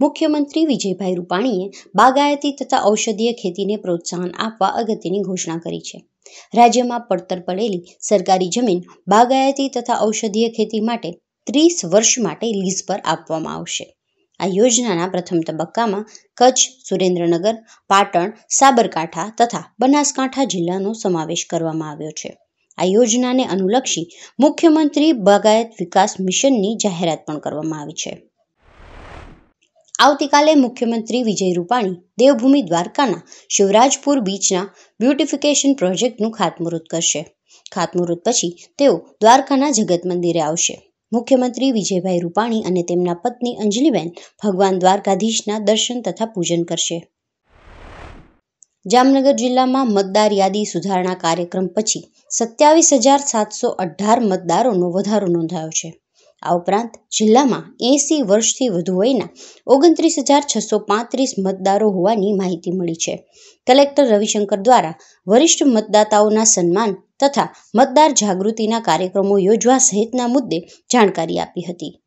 મુખ્યમંત્રી વિજયભાઈ રૂપાણીએ બાગાયતી તથા ઔષધીય ખેતીને પ્રોત્સાહન આપવા અગત્યની ઘોષણા કરી છે. રાજ્યમાં પડતર પડેલી સરકારી જમીન બાગાયતી તથા ઔષધીય ખેતી માટે ત્રીસ વર્ષ માટે લીઝ પર આપવામાં આવશે. આ યોજનાના પ્રથમ તબક્કામાં કચ્છ, સુરેન્દ્રનગર, પાટણ, સાબરકાંઠા તથા બનાસકાંઠા જિલ્લાનો સમાવેશ કરવામાં આવ્યો છે. આ યોજનાને અનુલક્ષી મુખ્યમંત્રી બાગાયત વિકાસ મિશનની જાહેરાત પણ કરવામાં આવી છે. આવતીકાલે મુખ્યમંત્રી વિજય રૂપાણી, દેવભૂમિ દ્વારકાના શિવરાજપુર બીચના બ્યુટિફિકેશન પ્રોજેક્ટનું ખાતમુહૂર્ત કરશે. ખાતમુહૂર્ત પછી તેઓ દ્વારકાના જગત મંદિરે આવશે. મુખ્યમંત્રી વિજયભાઈ રૂપાણી અને તેમના પત્ની અંજલિબેન ભગવાન દ્વારકાધીશના દર્શન તથા પૂજન કરશે. જામનગર જિલ્લામાં મતદાર યાદી સુધારણા કાર્યક્રમ પછી સત્યાવીસ હજાર સાતસો અઢાર મતદારોનો વધારો નોંધાયો છે. આ ઉપરાંત જિલ્લામાં એંસી વર્ષથી વધુ વયના ઓગણત્રીસ હજાર છસો પાંત્રીસ મતદારો હોવાની માહિતી મળી છે. કલેક્ટર રવિશંકર દ્વારા વરિષ્ઠ મતદાતાઓના સન્માન તથા મતદાર જાગૃતિના કાર્યક્રમો યોજવા સહિતના મુદ્દે જાણકારી આપી હતી.